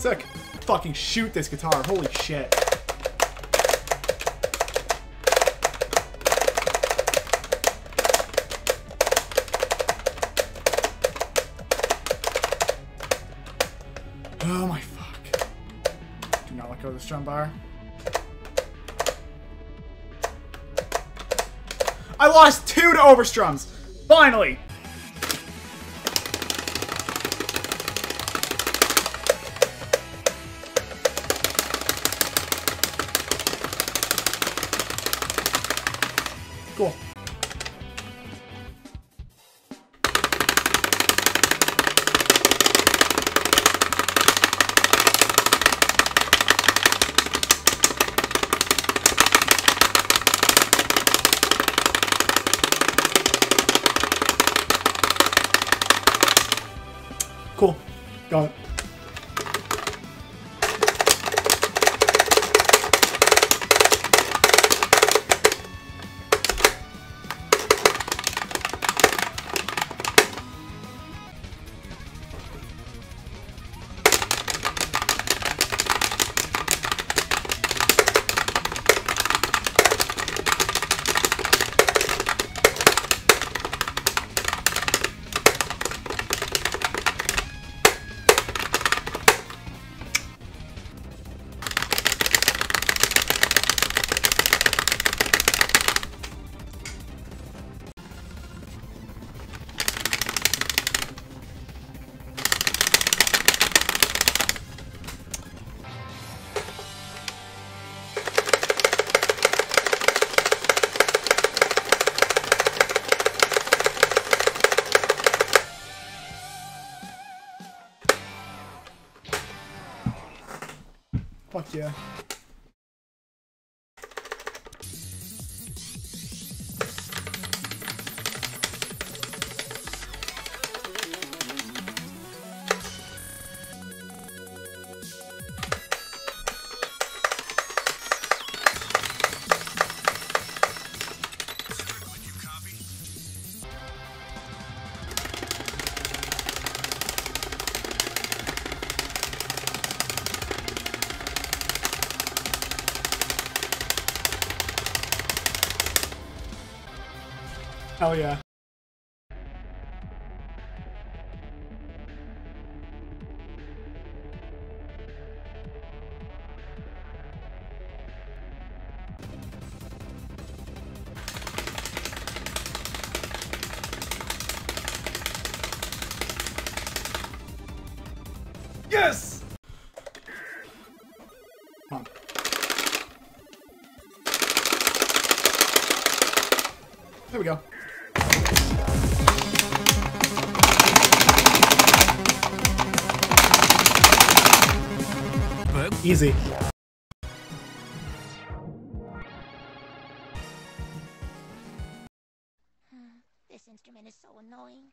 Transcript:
Sick. Fucking shoot this guitar. Holy shit. Oh my fuck. Do not let go of the strum bar. I lost two to overstrums. Finally. Cool. Cool. Got it. Fuck yeah. Hell yeah. Yes! Come on. There we go. Easy. Hmm, this instrument is so annoying.